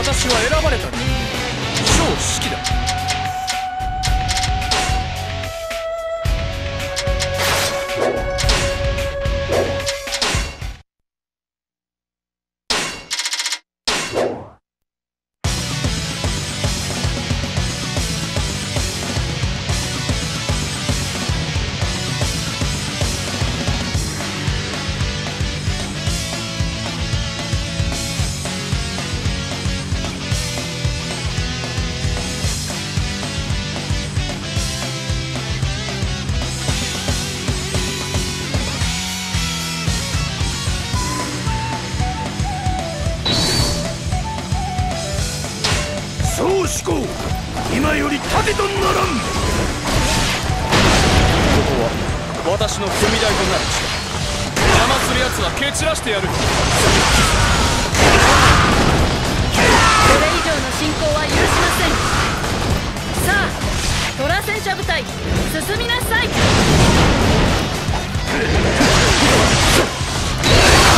私は選ばれた人間超好きだ。今より盾とならん。ここは私の踏み台となる。地邪魔する奴は蹴散らしてやる。これ以上の進行は許しません。さあトラ戦車部隊進みなさい。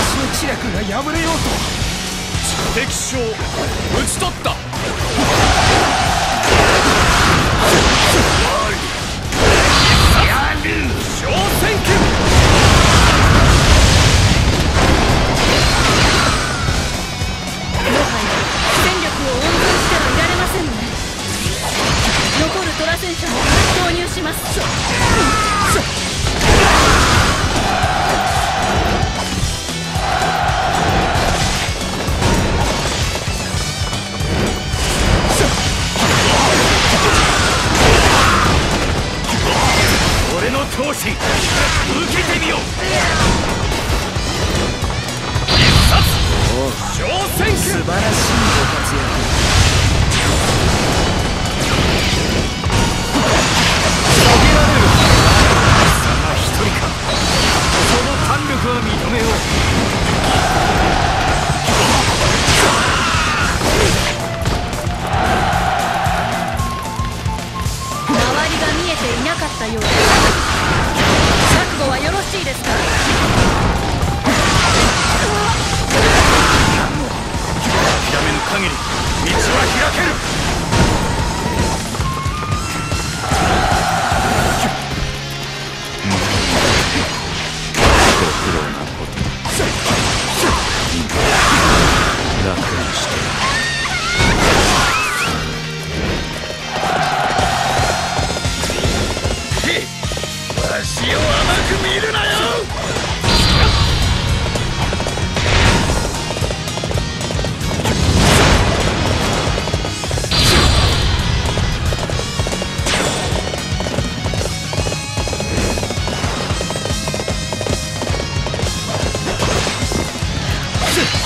足の知略が破れようと。敵将討ち取った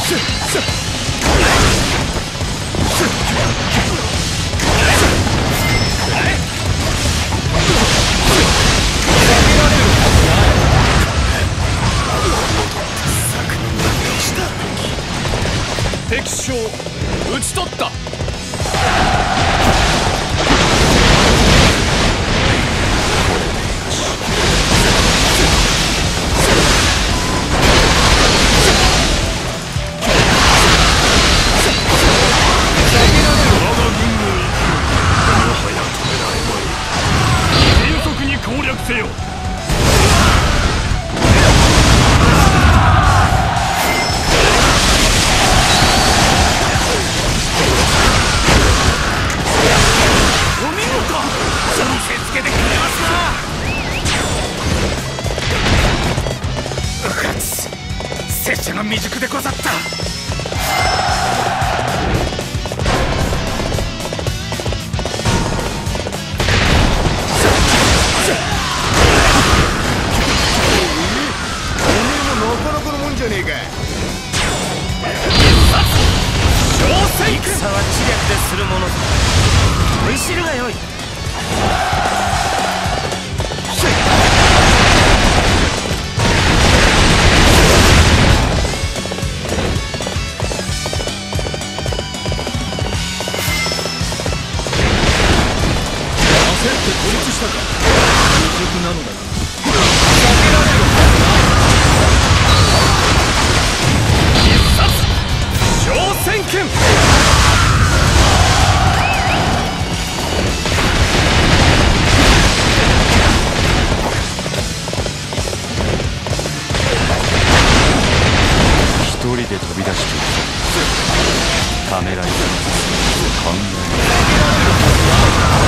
敵将者が未熟でござった。か。戦は知略でするものむしるがよい。飛び出していくた。めらいがな考え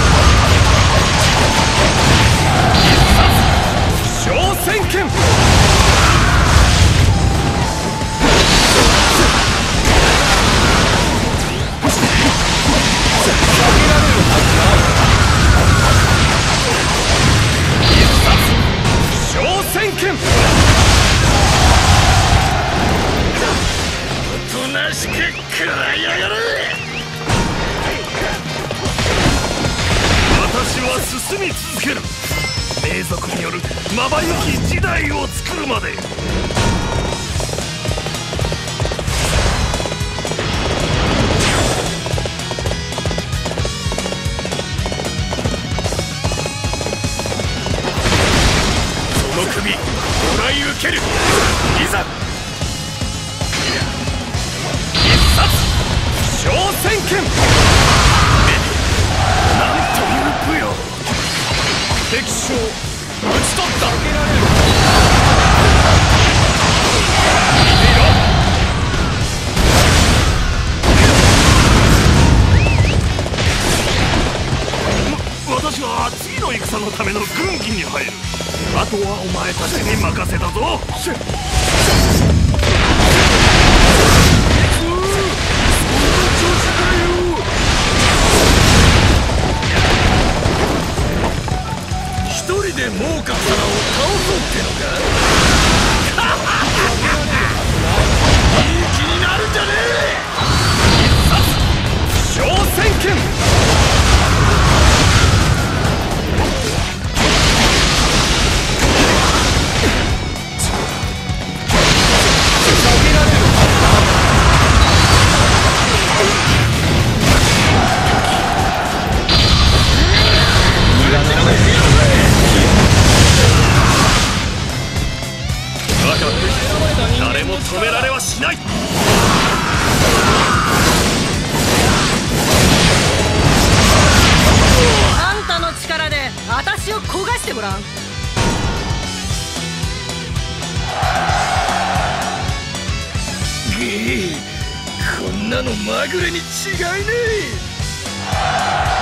敵将討ち取った。止められはしない。あんたの力で私を焦がしてごらん。こんなのまぐれに違いねえ